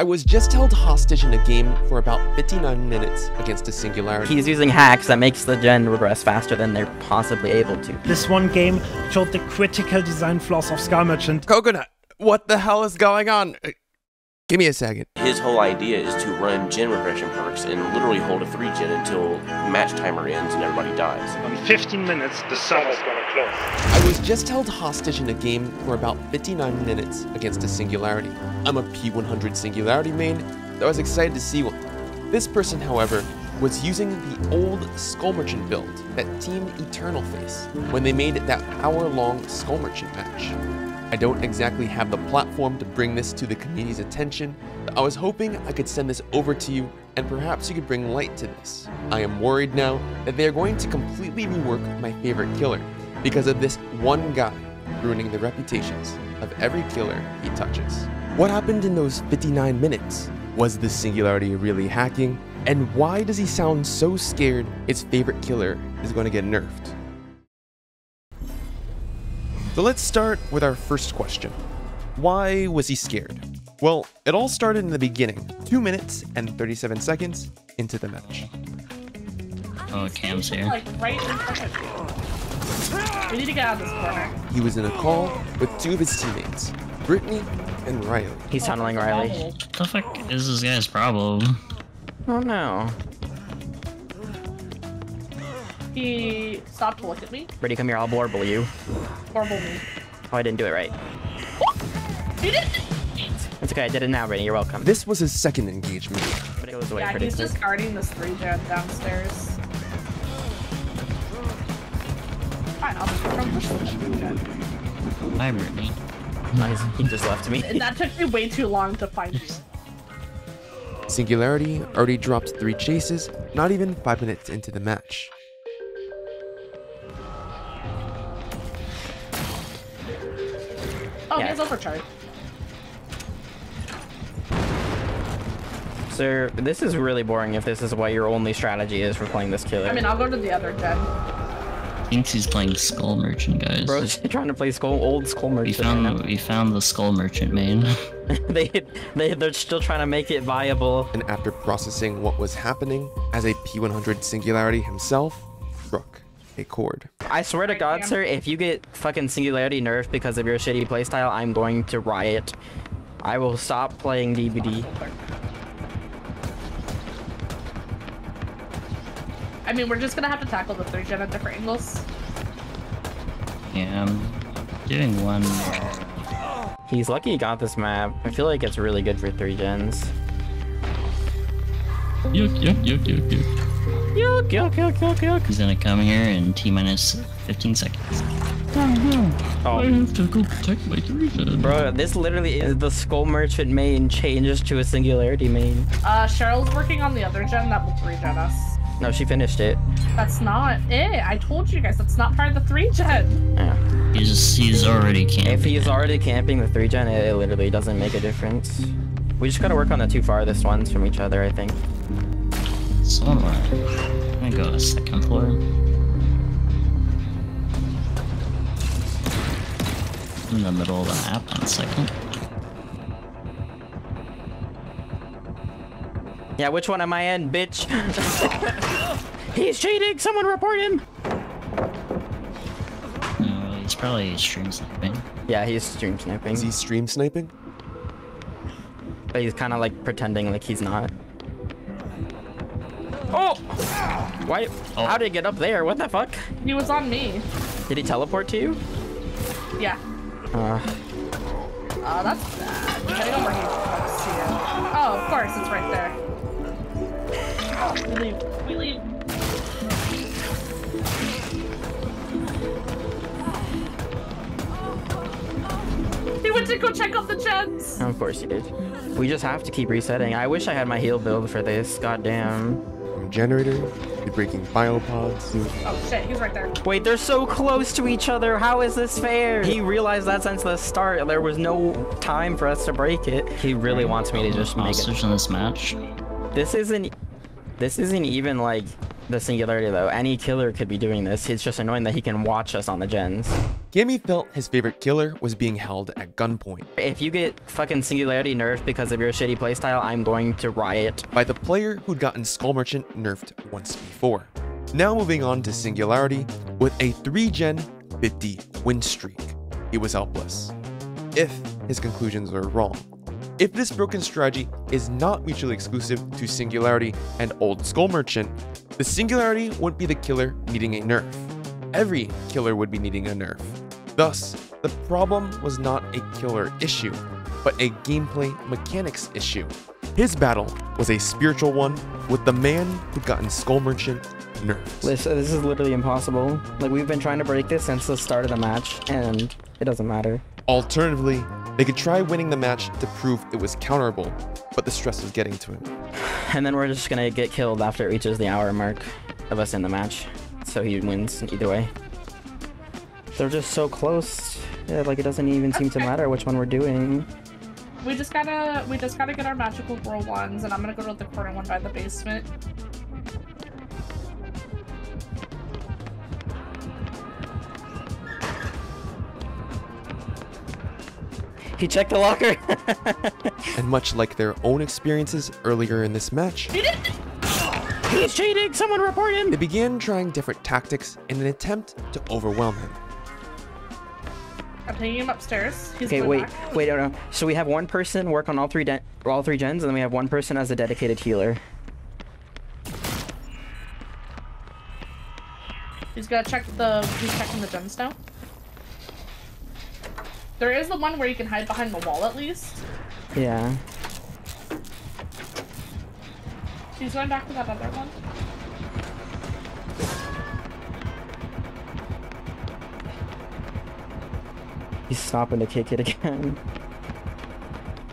I was just held hostage in a game for about 59 minutes against a singularity. He's using hacks that makes the gen regress faster than they're possibly able to. This one game showed the critical design flaws of Skull Merchant. Coconut, what the hell is going on? Give me a second. His whole idea is to run gen regression perks and literally hold a 3 gen until match timer ends and everybody dies. In 15 minutes, the summer's gonna close. I was just held hostage in a game for about 59 minutes against a singularity. I'm a P100 singularity main, so I was excited to see one. This person, however, was using the old Skull Merchant build that teamed Eternal Face when they made that hour-long Skull Merchant match. I don't exactly have the platform to bring this to the community's attention, but I was hoping I could send this over to you and perhaps you could bring light to this. I am worried now that they are going to completely rework my favorite killer because of this one guy ruining the reputations of every killer he touches. What happened in those 59 minutes? Was the singularity really hacking? And why does he sound so scared his favorite killer is going to get nerfed? So let's start with our first question. Why was he scared? Well, it all started in the beginning, 2 minutes and 37 seconds into the match. Oh, Cam's here. Like right in front of me. We need to get out of this corner. He was in a call with two of his teammates, Brittany and Riley. He's tunneling Riley. What the fuck is this guy's problem? Oh no. He stopped to look at me. Ready, come here, I'll warble you. Horrible me. Oh, I didn't do it right. He didn't. It's okay, I did it now, Ready, you're welcome. This was his second engagement. But it goes away Yeah, pretty he's quick. just guarding this three gen downstairs. Fine, I'll just from this three gen. Hi, Brittany. Nice, he just left me. And that took me way too long to find you. Singularity already dropped three chases, not even five minutes into the match. Overcharge. Sir, this is really boring if this is what your only strategy is for playing this killer. I mean, I'll go to the other gen. Thinks he's playing Skull Merchant, guys. Bro's trying to play skull, old skull Merchant. we merchant. found right the, we found the Skull Merchant main. they, they, they're still trying to make it viable. And after processing what was happening, as a P100 Singularity himself, struck a chord. I swear to God, sir, if you get fucking singularity nerfed because of your shitty playstyle, I'm going to riot. I will stop playing DBD. I mean, we're just gonna have to tackle the three gen at different angles. yeah, I'm doing one. He's lucky he got this map. I feel like it's really good for three gens. Yuck, yuck, yuck, yuck, yuck. Yuck, yuck, yuck, yuck, yuck. He's gonna come here in T minus 15 seconds. I Oh, have to go protect my three gen. bro, this literally is the skull merchant main changes to a singularity main. Uh, Cheryl's working on the other gen that will three gen us. No, she finished it. That's not it. I told you guys that's not part of the three gen. Yeah. He's he's already camping. If he's already camping the three gen, it, it literally doesn't make a difference. We just gotta work on the two farthest ones from each other, I think. Somewhere. I'm gonna go to second floor. In the middle of the map on second. Yeah, which one am I in, bitch? He's cheating! Someone report him! No, he's probably stream sniping. Yeah, he's stream sniping. Is he stream sniping? But he's kind of like pretending like he's not. Oh! Why? Oh. How did he get up there? What the fuck? He was on me. Did he teleport to you? Yeah. Uh, Oh, that's bad. Depending on where he talks to. Oh, of course, it's right there. We leave. We leave. He went to go check out the gens. of course he did. We just have to keep resetting. I wish I had my heal build for this. Goddamn. From You're breaking biopods to Oh shit, he's right there. Wait, they're so close to each other. How is this fair? He realized that since the start. There was no time for us to break it. He really wants me to just make it. Hostage in this match. This isn't. This isn't even like the singularity though. Any killer could be doing this. It's just annoying that he can watch us on the gens. Cammy felt his favorite killer was being held at gunpoint If you get fucking singularity nerfed because of your shitty playstyle, I'm going to riot. by the player who'd gotten Skull Merchant nerfed once before. Now moving on to Singularity with a 3-gen 50 win streak. He was helpless. If his conclusions are wrong. If this broken strategy is not mutually exclusive to Singularity and Old Skull Merchant, the Singularity wouldn't be the killer needing a nerf. Every killer would be needing a nerf. Thus, the problem was not a killer issue, but a gameplay mechanics issue. His battle was a spiritual one with the man who'd gotten Skull Merchant nerfed. This, uh, this is literally impossible. Like, we've been trying to break this since the start of the match, and it doesn't matter. Alternatively, they could try winning the match to prove it was counterable, but the stress was getting to him. And then we're just gonna get killed after it reaches the hour mark of us in the match. So he wins either way. They're just so close. Yeah, like it doesn't even seem to matter which one we're doing. We just gotta we just gotta get our magical world ones, and I'm gonna go to the corner one by the basement. He checked the locker. And much like their own experiences earlier in this match, He's cheating. Someone report him. they began trying different tactics in an attempt to overwhelm him. I'm taking him upstairs. He's Okay, going wait, back. wait, no, no. So we have one person work on all three, den- all three gens, and then we have one person as a dedicated healer. He's gonna check the he's checking the gens now. There is the one where you can hide behind the wall at least. Yeah. He's going back to that other one. He's stopping to kick it again.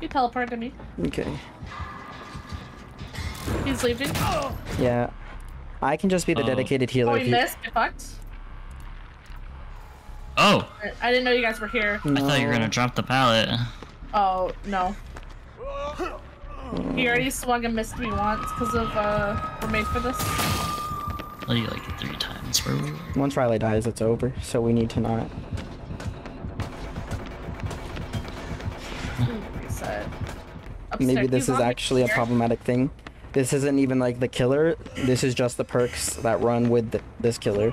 He teleported me. okay. He's leaving. Oh, Yeah. I can just be the Oh. dedicated healer. oh if he missed. Get fucked. I- I didn't know you guys were here. I thought you were gonna drop the pallet. Oh no. He already swung and missed me once because of uh we're made for this. Well, you like it three times. Where we. Once Riley dies, it's over. So we need to not. Reset. Maybe this is actually a problematic thing. This isn't even like the killer. This is just the perks that run with th this killer.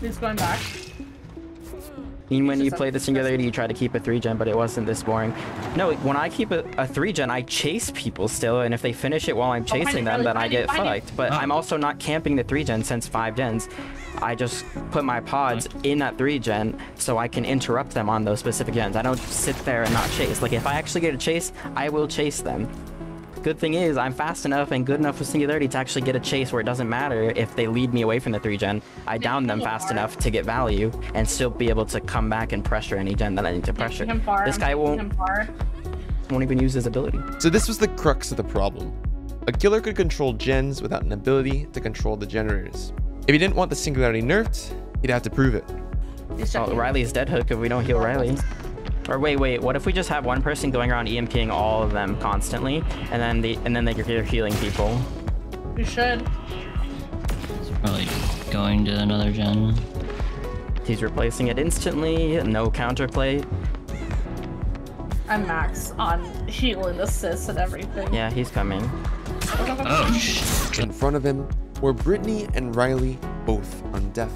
He's going back. Even when you play the up- singularity, you try to keep a three gen, but it wasn't this boring. No, when I keep a, a three gen, I chase people still, and if they finish it while I'm chasing you, them, Riley, then I get behind you. fucked. But Ah. I'm also not camping the three gen since five gens. I just put my pods in that three gen so I can interrupt them on those specific gens. I don't sit there and not chase. Like if I actually get a chase, I will chase them. Good thing is, I'm fast enough and good enough with singularity to actually get a chase where it doesn't matter if they lead me away from the three gen. I down them fast far. enough to get value and still be able to come back and pressure any gen that I need to pressure. Far. This guy won't far. won't even use his ability. So this was the crux of the problem. A killer could control gens without an ability to control the generators. If he didn't want the singularity nerfed, he'd have to prove it. He's Oh, checking. Riley's dead hook if we don't heal Riley. Or wait, wait. What if we just have one person going around EMPing all of them constantly, and then the and then they're they're healing people? You should. Probably going to another gen. He's replacing it instantly. No counterplay. I'm max on heal and assist and everything. Yeah, he's coming. Oh, shit. In front of him were Brittany and Riley, both on death.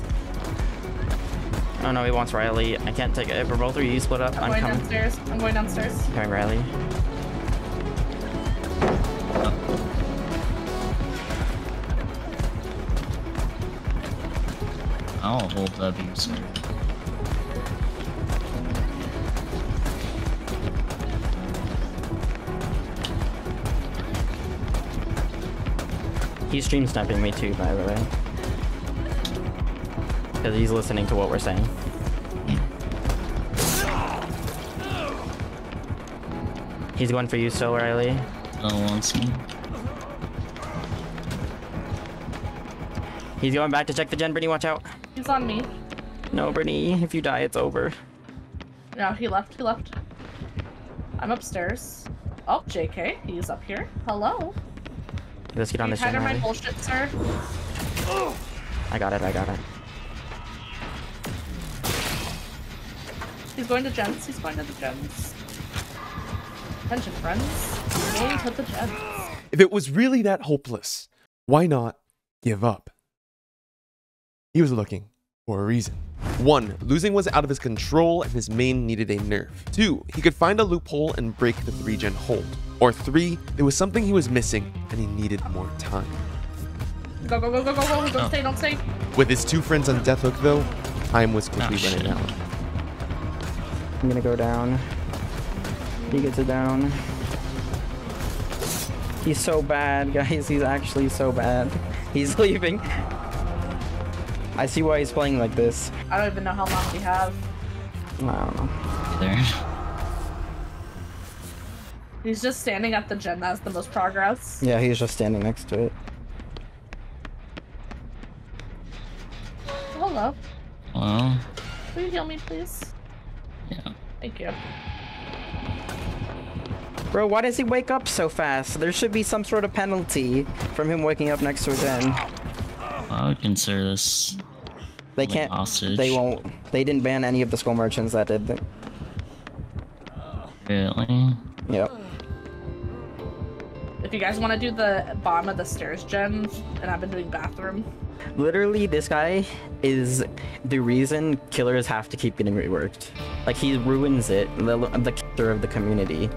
Oh no, he wants Riley. I can't take it. If we're both three, you split up. I'm I'm going coming. downstairs. I'm going downstairs. Coming, Riley. I'll hold W, sir. He's stream sniping me too, by the way. Because he's listening to what we're saying. He's going for you still, Riley. Still wants me. He's going back to check the gen. Brittany, watch out. He's on me. No, Brittany, if you die, it's over. No, he left. He left. I'm upstairs. Oh, JK, he's up here. Hello. Let's get on You this tired of my bullshit, sir? I got it, I got it. He's going to gens. He's going to the gens. Attention, friends. Going to the gens. If it was really that hopeless, why not give up? He was looking for a reason. One, losing was out of his control and his main needed a nerf. Two, he could find a loophole and break the 3 gen hold. Or three, there was something he was missing and he needed more time. Go, go, go, go, go, go. Don't Oh. stay, don't stay. With his two friends on Deathhook though, time was quickly Oh, running out. I'm gonna go down. He gets it down. He's so bad, guys. He's actually so bad. He's leaving. I see why he's playing like this. I don't even know how long we have. I don't know. There. He's just standing at the gen. That's the most progress. Yeah, he's just standing next to it. Hello. Well, Will you heal me, please? Yeah. Thank you. Bro, why does he wake up so fast? There should be some sort of penalty from him waking up next to a den. I would consider this. They Like can't. hostage. They won't. They didn't ban any of the skull merchants that did. Th- Really? yep. If you guys want to do the bottom of the stairs gen, and I've been doing bathroom. Literally, this guy is the reason killers have to keep getting reworked. Like he ruins it. The, the killer of the community.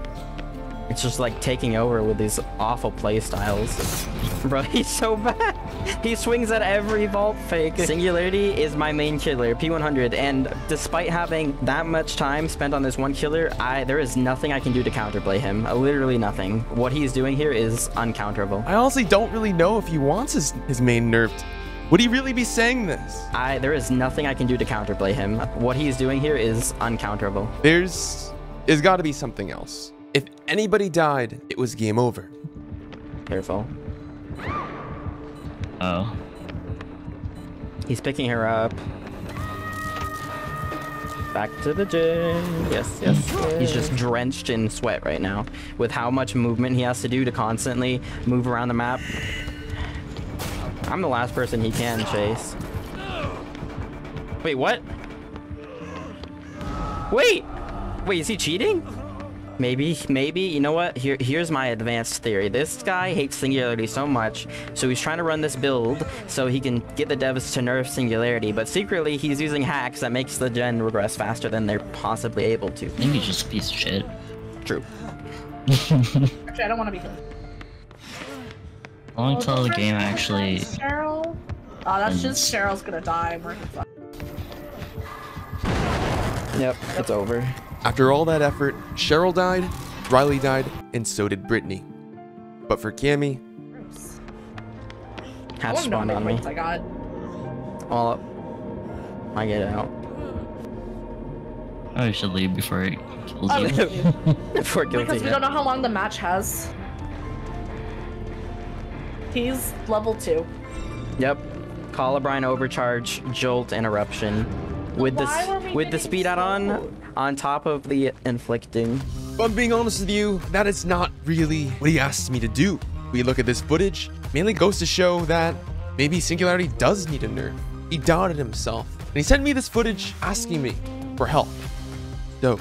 It's just like taking over with these awful playstyles. Bro, he's so bad. He swings at every vault fake. Singularity is my main killer, P100, and despite having that much time spent on this one killer, I there is nothing I can do to counterplay him. Literally nothing. What he's doing here is uncounterable. I honestly don't really know if he wants his, his main nerfed. Would he really be saying this? I there is nothing I can do to counterplay him. What he's doing here is uncounterable. There's there's got to be something else. If anybody died, it was game over. Careful. Oh. He's picking her up. Back to the gen. Yes, yes. He's just drenched in sweat right now. With how much movement he has to do to constantly move around the map. I'm the last person he can chase. Wait, what? Wait! Wait, is he cheating? Maybe, maybe, you know what? Here, here's my advanced theory. This guy hates Singularity so much, so he's trying to run this build so he can get the devs to nerf Singularity, but secretly he's using hacks that makes the gen regress faster than they're possibly able to. I think he's just a piece of shit. True. Actually, I don't want to be healed. I want Oh, to tell the game actually. Cheryl. Oh, that's just Cheryl's gonna die. We're fucked. Yep, it's over. After all that effort, Cheryl died, Riley died, and so did Brittany. But for Cammy, Gross. I Hat want to know how spawned on me. I got. All up. I get out. I should leave before it kills Oh, you. Before guilty. Because we don't know how long the match has. He's level two. Yep. Call of Brine overcharge, jolt, interruption. With the Why s- were we with the speed add-on on top of the inflicting. if I'm being honest with you, that is not really what he asked me to do. We look at this footage, mainly goes to show that maybe Singularity does need a nerf. He doubted himself, and he sent me this footage asking me for help. So,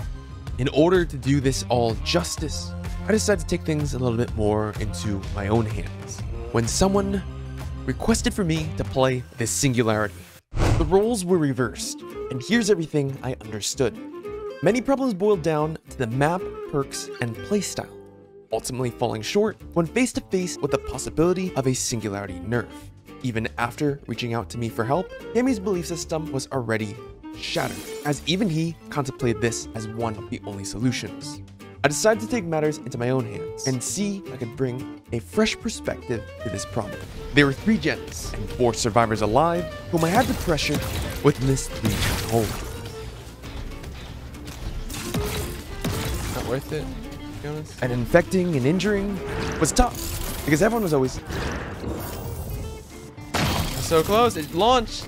in order to do this all justice, I decided to take things a little bit more into my own hands. When someone requested for me to play this Singularity, the roles were reversed, and here's everything I understood. Many problems boiled down to the map, perks, and playstyle, ultimately falling short when face to face with the possibility of a singularity nerf. Even after reaching out to me for help, Cammy's belief system was already shattered, as even he contemplated this as one of the only solutions. I decided to take matters into my own hands and see if I could bring a fresh perspective to this problem. There were three gens and four survivors alive whom I had to pressure with gen hold. Not worth it, to be honest. And infecting and injuring was tough because everyone was always so close. It launched.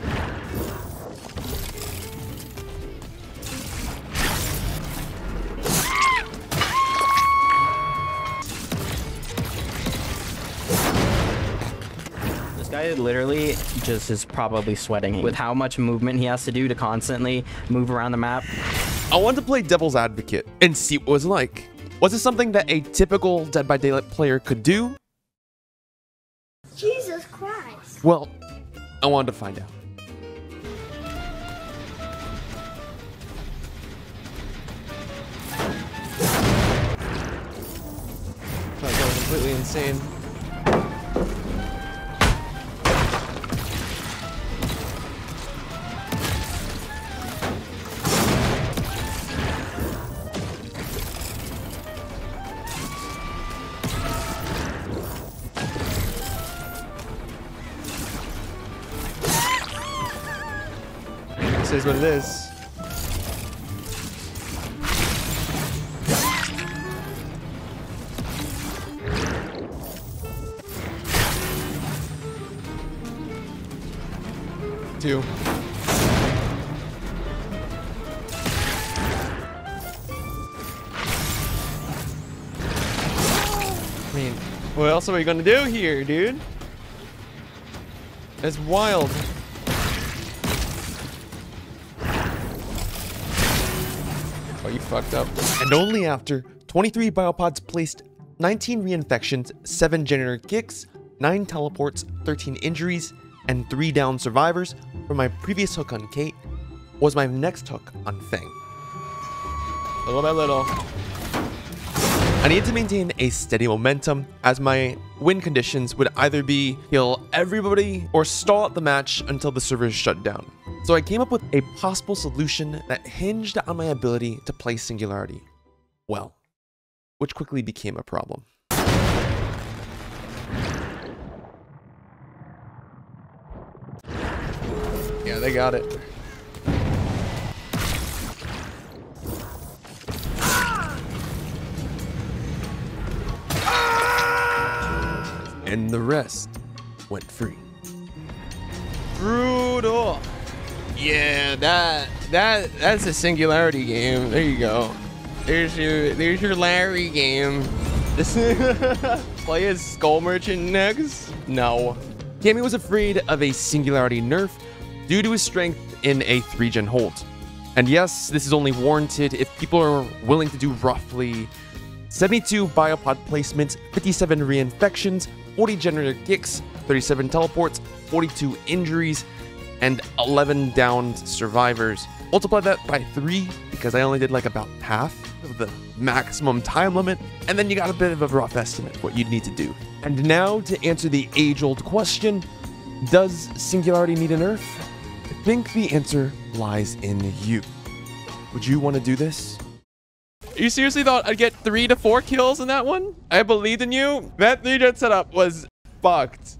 Guy literally just is probably sweating with how much movement he has to do to constantly move around the map. I wanted to play devil's advocate and see what it was like. Was it something that a typical Dead by Daylight player could do? Jesus Christ. Well, I wanted to find out. That was completely insane. Is what it is. Two. I mean, what else are we gonna do here, dude? It's wild. You fucked up. And only after 23 biopods placed 19 reinfections, 7 generator kicks, 9 teleports, 13 injuries, and 3 down survivors from my previous hook on Kate was my next hook on Feng. Little by little. I needed to maintain a steady momentum as my win conditions would either be kill everybody or stall out the match until the servers shut down. So I came up with a possible solution that hinged on my ability to play Singularity well, which quickly became a problem. Yeah, they got it. And the rest went free. Brutal. Yeah, that that that's a singularity game. There you go. There's your there's your Larry game. Play as Skull Merchant next? No. Cammy was afraid of a singularity nerf due to his strength in a 3-gen hold. And yes, this is only warranted if people are willing to do roughly 72 biopod placements, 57 reinfections, 40 generator kicks, 37 teleports, 42 injuries, and 11 downed survivors. Multiply that by 3 because I only did like about half of the maximum time limit, and then you got a bit of a rough estimate what you'd need to do. And now to answer the age old question Does Singularity need a nerf? I think the answer lies in you. Would you want to do this? You seriously thought I'd get three to four kills in that one? I believed in you. That three gen setup was fucked.